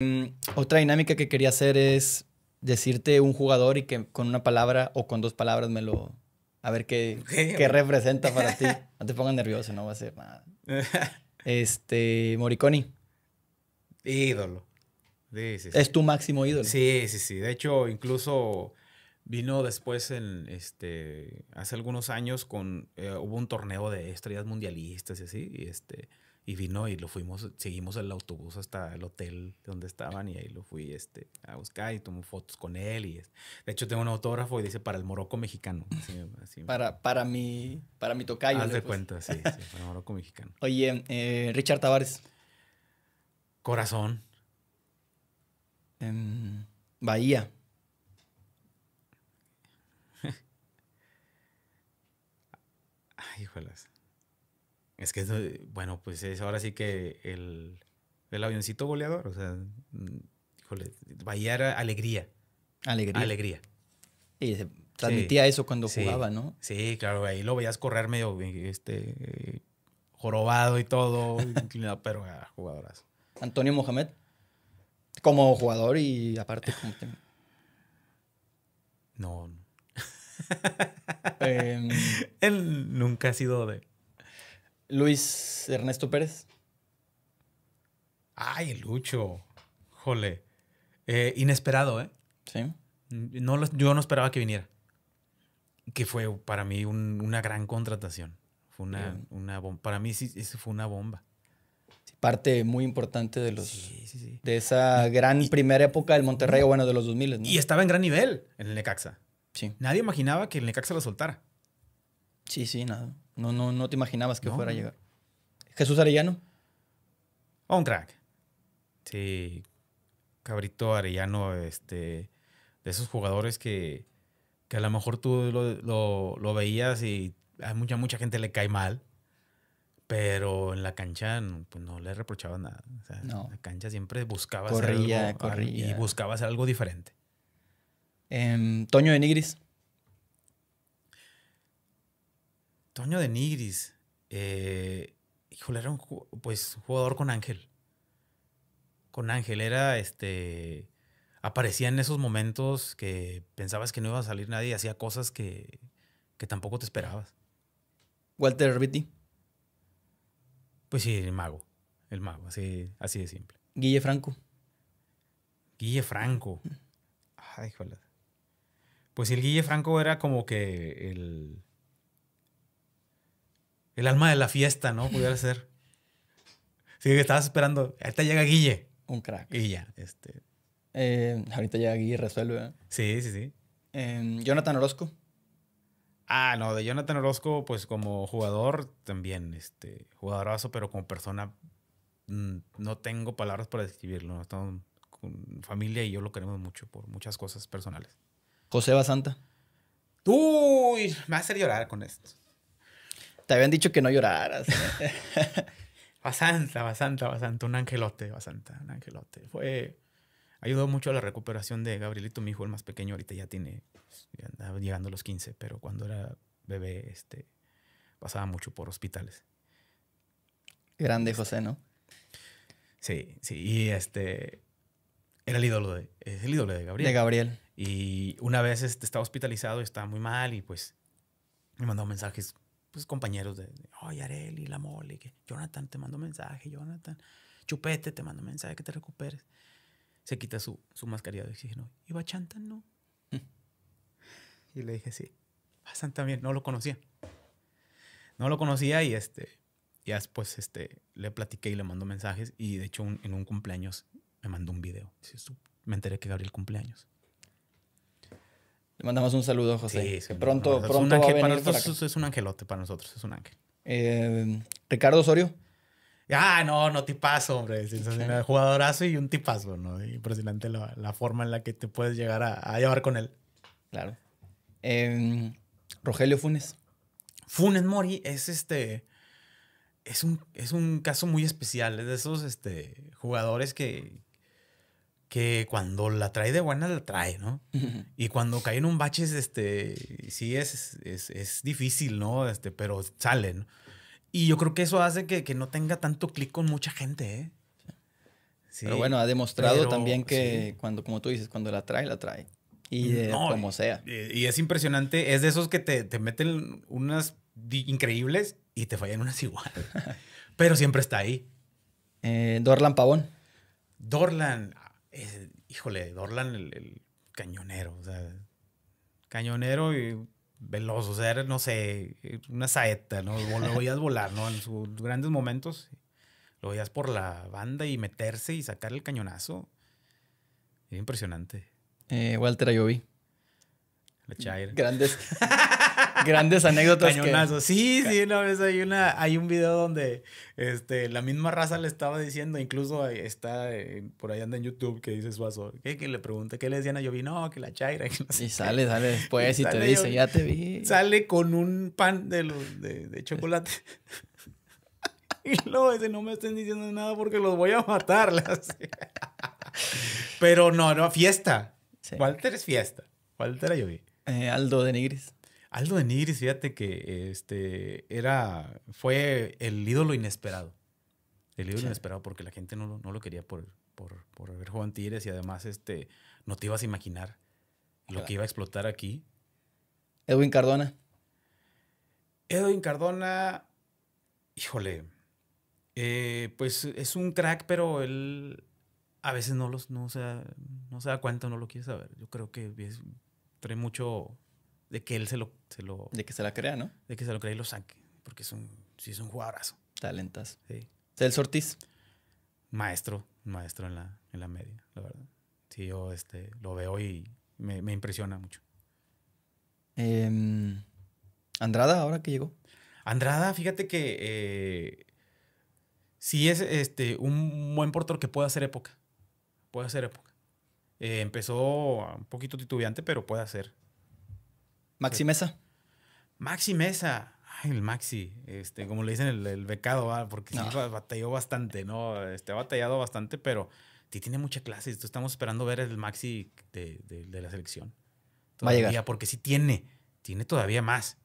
Mm, otra dinámica que quería hacer es decirte un jugador y que con una palabra o con dos palabras me lo... A ver qué, qué representa para ti. No te pongas nervioso, no va a ser nada. Este, Moriconi. Ídolo. Sí, sí, Es tu máximo ídolo. Sí, sí, sí. De hecho, incluso vino después en este hace algunos años con eh, hubo un torneo de estrellas mundialistas y así y este y vino y lo fuimos seguimos el autobús hasta el hotel donde estaban y ahí lo fui este a buscar y tomó fotos con él y de hecho tengo un autógrafo y dice para el Morocco mexicano para para mi para mi tocayo haz de cuenta sí, sí para el Morocco mexicano. Oye eh, Richard Tavares. Corazón. Em, Bahía. Híjolas. Es que, bueno, pues es ahora sí que el, el avioncito goleador, o sea, híjole, Bahía era alegría. Alegría. Alegría. Y se transmitía eso cuando jugaba, ¿no? Sí, claro, ahí lo veías correr medio este, jorobado y todo, pero ah, jugadoras. Antonio Mohamed, como jugador y aparte como... No, Em, Él nunca ha sido de. Luis Ernesto Pérez. Ay, Lucho. Jole. Eh, inesperado, ¿eh? Sí. No, yo no esperaba que viniera. Que fue para mí una gran contratación. Fue una, una bomba. Para mí sí, eso fue una bomba. parte muy importante de los de esa gran primera época del Monterrey, bueno, de los 2000. Y estaba en gran nivel en el Necaxa. Sí. Nadie imaginaba que el Necaxa lo soltara. Sí, sí, nada. No, no, no te imaginabas que fuera a llegar. Jesús Arellano. un crack. Sí. Cabrito Arellano, este. De esos jugadores que, que a lo mejor tú lo, veías y a mucha, mucha gente le cae mal. Pero en la cancha pues no le reprochaba nada. En la cancha siempre buscaba corría, corría. y buscaba hacer algo diferente. Em, Toño de Nigris. Toño de Nigris. Eh, híjole, era un pues, jugador con Ángel. Con Ángel. Era este. Aparecía en esos momentos que pensabas que no iba a salir nadie y hacía cosas que, que tampoco te esperabas. Walter Herbiti. Pues sí, el mago. El mago, así, así de simple. Guille Franco. Guille Franco. Ay, híjole. Pues el Guille Franco era como que el. El alma de la fiesta, ¿no? Pudiera ser. Sí, que estabas esperando. Ahorita llega Guille. Un crack. Y ya, este. Eh, ahorita llega Guille, resuelve. ¿eh? Sí, sí, sí. Em, Jonathan Orozco. Ah, no, de Jonathan Orozco, pues como jugador también, este, jugadorazo, pero como persona mm, no tengo palabras para describirlo. Estamos con familia y yo lo queremos mucho por muchas cosas personales. José Basanta. Uy, me va a hacer llorar con esto. Te habían dicho que no lloraras. Basanta, Basanta, Basanta, un angelote, Basanta, un angelote. Fue, ayudó mucho a la recuperación de Gabrielito, mi hijo, el más pequeño, ahorita ya tiene, ya andaba llegando a los 15, pero cuando era bebé, este, pasaba mucho por hospitales. Grande José, ¿no? Sí, sí, y este, era el ídolo de, es el ídolo de Gabriel. De Gabriel. Y una vez este, estaba hospitalizado y estaba muy mal y pues me mandó mensajes, pues compañeros de, oye Areli, la mole, que Jonathan te mandó mensaje, Jonathan, Chupete te mandó mensaje, que te recuperes. Se quita su, su mascarilla de oxígeno. ¿Y Bachantan no? y le dije, sí. Bachan también, no lo conocía. No lo conocía y este, ya después este, le platiqué y le mandó mensajes y de hecho en un cumpleaños me mandó un video. Me enteré que Gabriel cumpleaños. Le mandamos un saludo, José. Sí, pronto, pronto va a venir para nosotros es un angelote, para nosotros es un ángel. Eh, Ricardo Osorio. Ah, no, no tipazo, hombre. Es un jugadorazo y un tipazo, ¿no? Impresionante la, forma en la que te puedes llegar a, llevar con él. Claro. Em, Rogelio Funes. Funes Mori es este. Es un, es un caso muy especial. Es de esos este, jugadores que, que cuando la trae de buena, la trae, ¿no? Y cuando cae en un bache, este, sí es, es, difícil, ¿no? Este, pero sale, ¿no? Y yo creo que eso hace que, no tenga tanto clic con mucha gente, ¿eh? Pero bueno, ha demostrado también que cuando, como tú dices, cuando la trae, la trae. Y de como sea. Y, es impresionante. Es de esos que te, te meten unas increíbles y te fallan unas igual. Pero siempre está ahí. Eh, Dorlan Pavón. Dorlan, híjole, Dorlan el, cañonero, o sea, cañonero y veloz, o sea, no sé, una saeta, ¿no? Lo veías volar, ¿no? En sus grandes momentos, lo veías por la banda y meterse y sacar el cañonazo. Es impresionante. Eh, Walter Ayoví. La Chair. Grandes. grandes anécdotas. Cañonazo. Sí, sí, una vez hay una, hay un video donde este, la misma raza le estaba diciendo, incluso está por ahí anda en YouTube que dice Suazo, que, que le pregunta qué le decían a Yovi, no, que la chaira. y sale, sale después y, te dice, ya te vi. Sale con un pan de, de, chocolate. y luego dice, no me estén diciendo nada porque los voy a matar. Pero no, no, fiesta. Walter es fiesta. Walter Ayoví. Eh, Aldo de Nigris. Aldo de Nigris, fíjate que este era, fue el ídolo inesperado. El ídolo inesperado porque la gente no, lo quería por, por, por haber jugado en Tigres y además este, no te ibas a imaginar lo que iba a explotar aquí. Edwin Cardona. Edwin Cardona, híjole, eh, pues es un crack, pero él a veces no, los, no, se, no se da cuenta, no lo quiere saber. Yo creo que trae mucho de que él se lo, se lo... De que se la crea, ¿no? De que se lo crea y lo saque. Porque es un, sí es un jugadorazo. Talentas. Sí. Celso Ortiz. Maestro, maestro en la, en la media, la verdad. Sí, yo este, lo veo y me, me impresiona mucho. Em, Andrada, ahora que llegó. Andrada, fíjate que eh, sí es este, un buen portero que puede hacer época. Puede hacer época. Eh, empezó un poquito titubeante, pero puede hacer. Maxi Mesa. Maxi Mesa. Ay, el Maxi, este, como le dicen el, becado, porque sí batalló bastante, ¿no? Este, ha batallado bastante, pero sí tiene mucha clase. Estamos esperando ver el Maxi de, la selección. Todavía, Va a llegar. Porque sí tiene, tiene todavía más.